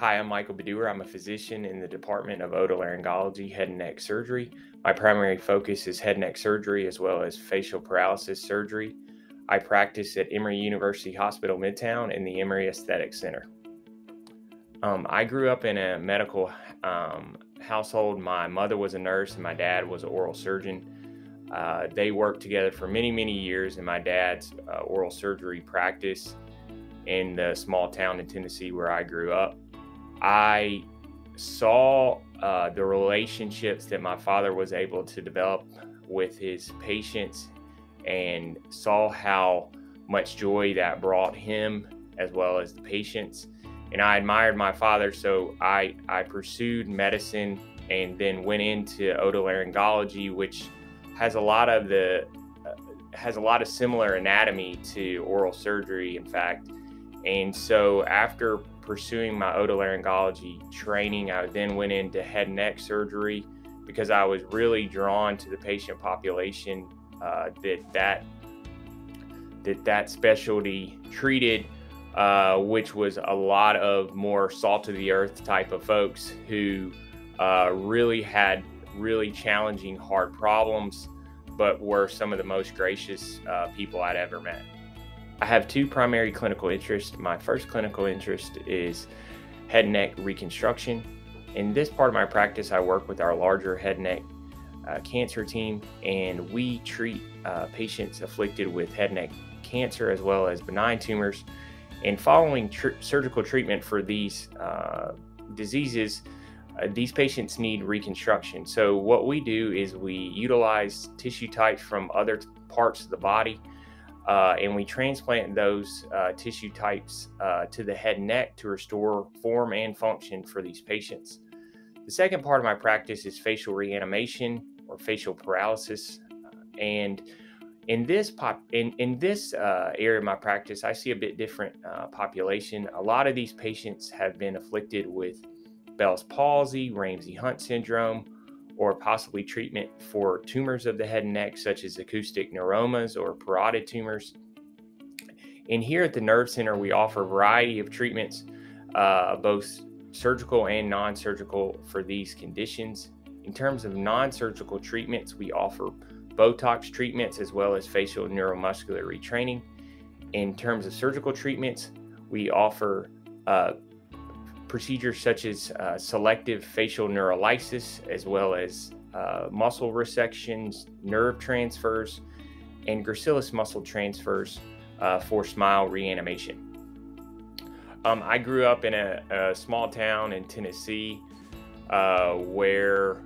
Hi, I'm Michael Baddour. I'm a physician in the Department of Otolaryngology, Head and Neck Surgery. My primary focus is head and neck surgery as well as facial paralysis surgery. I practice at Emory University Hospital Midtown in the Emory Aesthetic Center. Um, I grew up in a medical um, household. My mother was a nurse and my dad was an oral surgeon. Uh, they worked together for many, many years in my dad's uh, oral surgery practice in the small town in Tennessee where I grew up. I saw uh, the relationships that my father was able to develop with his patients and saw how much joy that brought him as well as the patients. And I admired my father, so I, I pursued medicine and then went into otolaryngology, which has a lot of the uh, has a lot of similar anatomy to oral surgery, in fact. And so after pursuing my otolaryngology training, I then went into head and neck surgery because I was really drawn to the patient population uh, that that that that specialty treated, uh, which was a lot of more salt of the earth type of folks who uh, really had really challenging, hard problems, but were some of the most gracious uh, people I'd ever met. I have two primary clinical interests. My first clinical interest is head and neck reconstruction. In this part of my practice, I work with our larger head and neck uh, cancer team, and we treat uh, patients afflicted with head and neck cancer as well as benign tumors. And following tr- surgical treatment for these uh, diseases, uh, these patients need reconstruction. So, what we do is we utilize tissue types from other t- parts of the body uh, and we transplant those uh, tissue types uh, to the head and neck to restore form and function for these patients. The second part of my practice is facial reanimation or facial paralysis. And in this pop in, in this uh, area of my practice, I see a bit different uh, population. A lot of these patients have been afflicted with Bell's palsy, Ramsay Hunt syndrome, or possibly treatment for tumors of the head and neck, such as acoustic neuromas or parotid tumors. And here at the Nerve Center, we offer a variety of treatments, uh, both surgical and non surgical, for these conditions. In terms of non surgical treatments, we offer Botox treatments as well as facial neuromuscular retraining. In terms of surgical treatments, we offer uh, procedures such as uh, selective facial neurolysis, as well as uh, muscle resections, nerve transfers, and gracilis muscle transfers uh, for smile reanimation. Um, I grew up in a, a, small town in Tennessee uh, where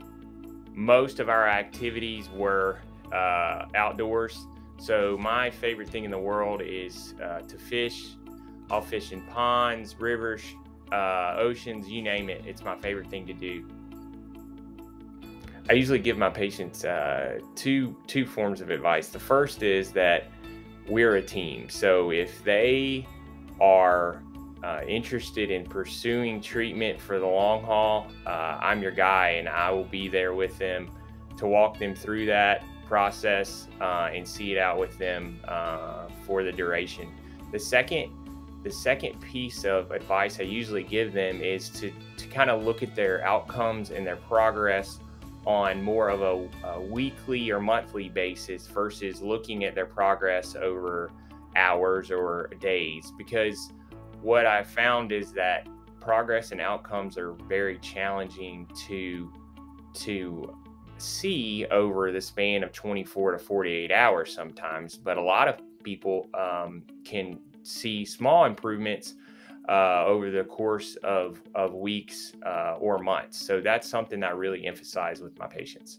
most of our activities were uh, outdoors. So, my favorite thing in the world is uh, to fish. I'll fish in ponds, rivers, uh, oceans, you name it. It's my favorite thing to do. I usually give my patients uh, two two forms of advice. The first is that we're a team. So if they are uh, interested in pursuing treatment for the long haul, uh, I'm your guy, and I will be there with them to walk them through that process uh, and see it out with them uh, for the duration. The second the second piece of advice I usually give them is to, to kind of look at their outcomes and their progress on more of a, a, weekly or monthly basis versus looking at their progress over hours or days. Because what I found is that progress and outcomes are very challenging to to see over the span of 24 to 48 hours sometimes but a lot of people um, can see small improvements uh, over the course of, of weeks uh, or months. So that's something I really emphasize with my patients.